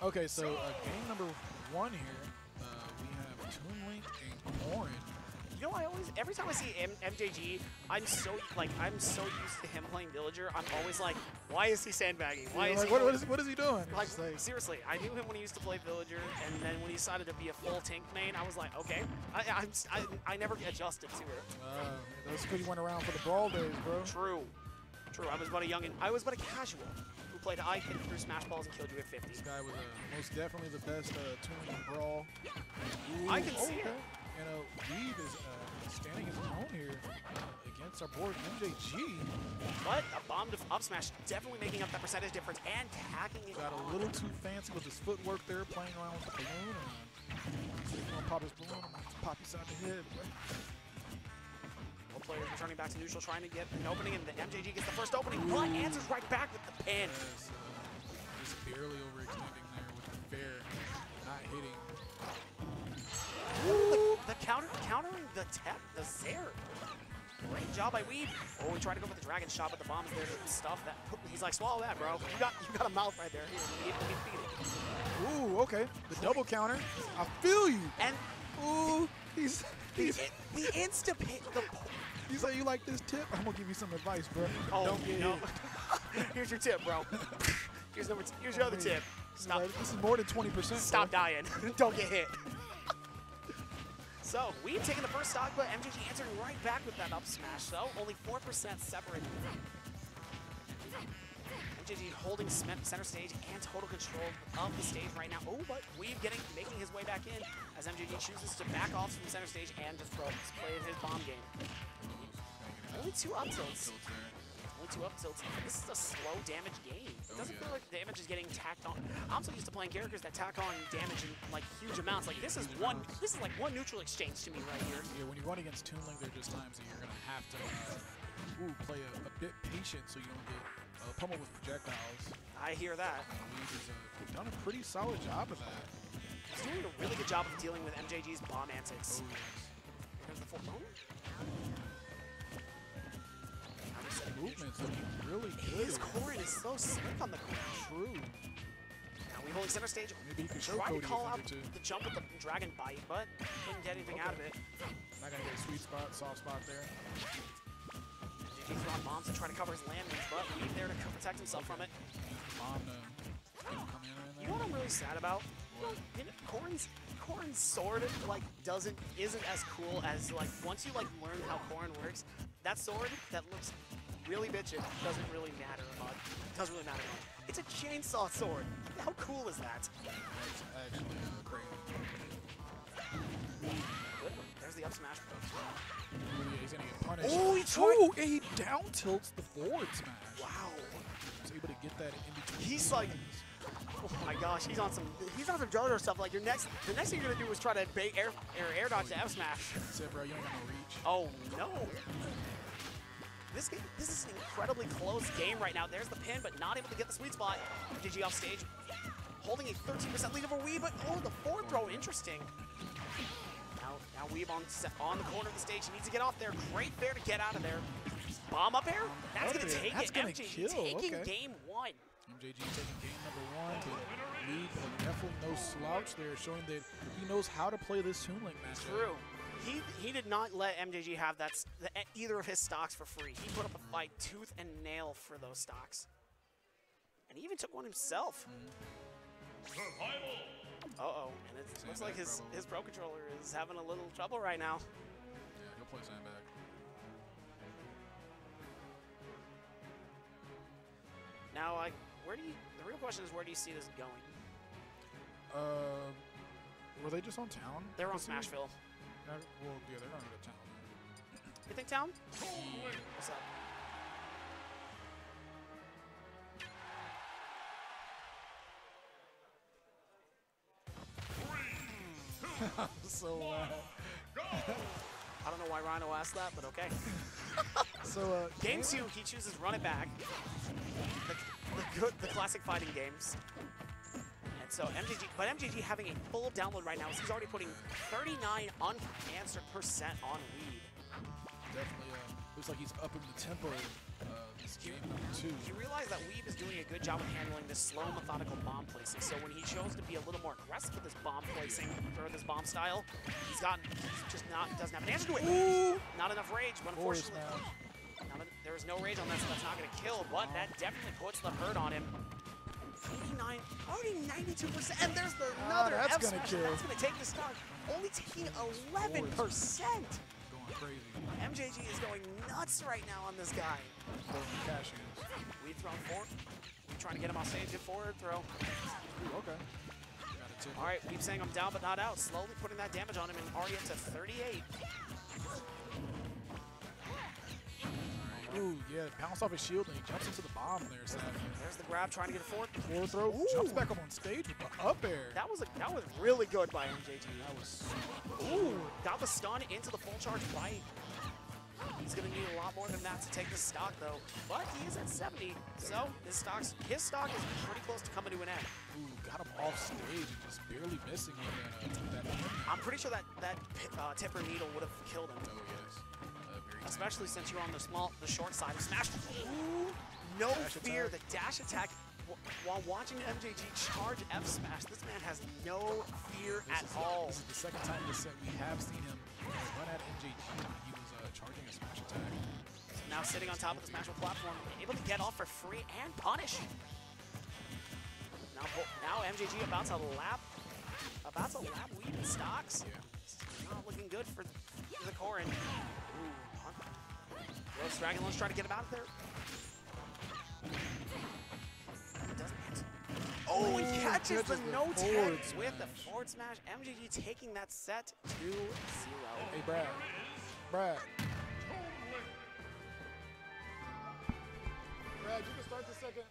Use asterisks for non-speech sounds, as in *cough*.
Okay, so uh, game number one here, uh, we have Toon Link and Corrin. You know, I always every time I see M MJG, I'm so like I'm so used to him playing Villager. I'm always like, why is he sandbagging? Why You're is like, he? what, what, is, what is he doing? Like, like, seriously, I knew him when he used to play Villager, and then when he decided to be a full tank main, I was like, okay. I, I'm, I, I never adjusted to it. uh, that's because you went around for the brawl days, bro. True. True. I was but a young and I was but a casual who played I hit through Smash Balls and killed you at 50. This guy was uh, most definitely the best uh, Toon Link brawl. I can see it. You know, Webe is uh, standing his own here uh, against our board MJG. But a bomb to up smash definitely making up that percentage difference and tagging it. Got a little too fancy with his footwork there, playing around with the balloon. And gonna pop his balloon, pop side the head. Both players returning back to neutral, trying to get an opening, and the MJG gets the first opening, but answers right back with the pin. Yes, uh, just barely overextending there with the fair, not hitting. Ooh, the counter, countering the tech, the Zair. Great job by Webe. Oh, he tried to go for the dragon shot, but the bomb is there to stuff that. He's like, swallow that, bro. You got, you got a mouth right there. Here, let me feed it. Ooh, okay. The double counter. I feel you. And Ooh, he's the, he's. the insta pin, the You say you like this tip? I'm gonna give you some advice, bro. Oh, Don't get no. hit. *laughs* Here's your tip, bro. Here's number. Here's your other tip. Stop. like, this is more than 20%. Stop bro. dying. *laughs* *laughs* Don't get hit. so we've taken the first stock, but MJG answering right back with that up smash. though. only four percent separate. MJG holding center stage and total control of the stage right now. Oh, but Webe getting making his way back in as MJG chooses to back off from center stage and just throw, play his bomb game. Only two up tilts. Only two up tilts. This is a slow damage game. It doesn't feel like the damage is getting tacked on. I'm so used to playing characters that tack on damage in like huge amounts. Like this is one. This is like one neutral exchange to me right here. Yeah, when you run against Toon Link, there are just times that you're gonna have to uh, ooh, play a, a bit patient so you don't get uh, pummeled with projectiles. I hear that. Uh, done a pretty solid job of that. He's doing a really good job of dealing with MJG's bomb antics. Oh yes. Here's the full oh. Movement's looking really good. His Corrin is so slick on the ground. True. Now we hold center stage. Maybe he can try to call out two. the jump with the dragon bite, but couldn't get anything out of it. Not gonna get a sweet spot, soft spot there. MJG's throwing bombs to try to cover his landings, but Webe there to protect himself from it. To You know what I'm really sad about? Know, you know, Corrin's Corrin's sword like doesn't isn't as cool as like once you like learn how Corrin works, that sword that looks really bitchin' doesn't really matter much. Doesn't really matter much. It's a chainsaw sword. How cool is that? That's actually crazy. There's the up smash. He's gonna get punished. Oh, he tried- and he down tilts the forward smash. Wow. He's able to get that in between. He's like, oh my gosh, he's on some he's on some JoJo stuff. Like your next the next thing you're gonna do is try to bait air air, air dodge the F smash. Said, bro, you ain't got no reach. Oh no. This game, this is an incredibly close game right now. There's the pin, but not able to get the sweet spot. GG off stage, holding a 13% lead over Webe, but oh, the forward throw, interesting. Now, now Webe on on the corner of the stage. He needs to get off there. Great fair to get out of there. Bomb up air. That's gonna air. take That's it. gonna MJG kill, taking okay. game one. MJG taking game number one, but League uh, definitely no slouch there, showing that he knows how to play this Toon Link matchup. True. He, he did not let MJG have that the, either of his stocks for free. He put up a fight tooth and nail for those stocks. And he even took one himself. Uh-oh. And it looks like his, probably. his Pro Controller is having a little trouble right now. Yeah, he'll play sandbag. Now, like, where do you... The real question is, where do you see this going? Uh, were they just on town? They're on? Smashville. Well, yeah, they're gonna go town. You think town? What's up? *laughs* so, uh, *laughs* I don't know why Rhino asked that, but okay. *laughs* so uh, Game two, he chooses run it back. The, the good, the classic fighting games. And so MJG, but MJG having a full download right now, so he's already putting 39 unanswered percent on Webe. definitely uh, looks like he's upping the tempo uh, this game number two. He realized that Webe is doing a good job of handling this slow, methodical bomb placing. So when he chose to be a little more aggressive with this bomb placing or this bomb style, he's gotten he's just not doesn't have an answer to it. Ooh! Not enough rage, but unfortunately, there is no rage on that, so that's not going to kill. But that definitely puts the hurt on him. 89, already 92%, and there's the another Ah, that's F gonna kill. and That's going to take the stock. Only taking 11%. Going crazy. MJG is going nuts right now on this guy. Throwing the cashews. We thrown forward. We trying to get him off stage. Good forward throw. Ooh, okay. Got a tip. All right, keep saying I'm down but not out. Slowly putting that damage on him and already up to 38. Yeah, bounce off his shield and he jumps into the bomb there, sadly. There's the grab, trying to get a forward. Forward throw, Ooh. jumps back up on stage with the up air. That was a, that was really good by MJG. That was Ooh, got the stun into the full charge bite. He's gonna need a lot more than that to take this stock though. But he is at 70, so his stock's his stock is pretty close to coming to an end. Ooh, got him off stage and just barely missing that. Uh, that I'm pretty sure that that uh, tipper needle would have killed him. oh yes, especially since you're on the small, the short side of Smash. Ooh, no Dash fear, attack. the dash attack. While watching MJG charge F Smash, this man has no fear This at is, all. This is the second time this set we have seen him run at MJG when he was uh, charging a smash attack. Now sitting on top of the Smashville platform, able to get off for free and punish. Now, now MJG about to lap, about to lap Webe and Stocks. Yeah. Not looking good for, for the Corrin. Ooh, Gross Dragon Lunge trying to get him out of there. Oh, he catches the catches the no tag forward with the forward smash. MJG taking that set to zero. Hey, Brad. Brad. Brad, you can start the second.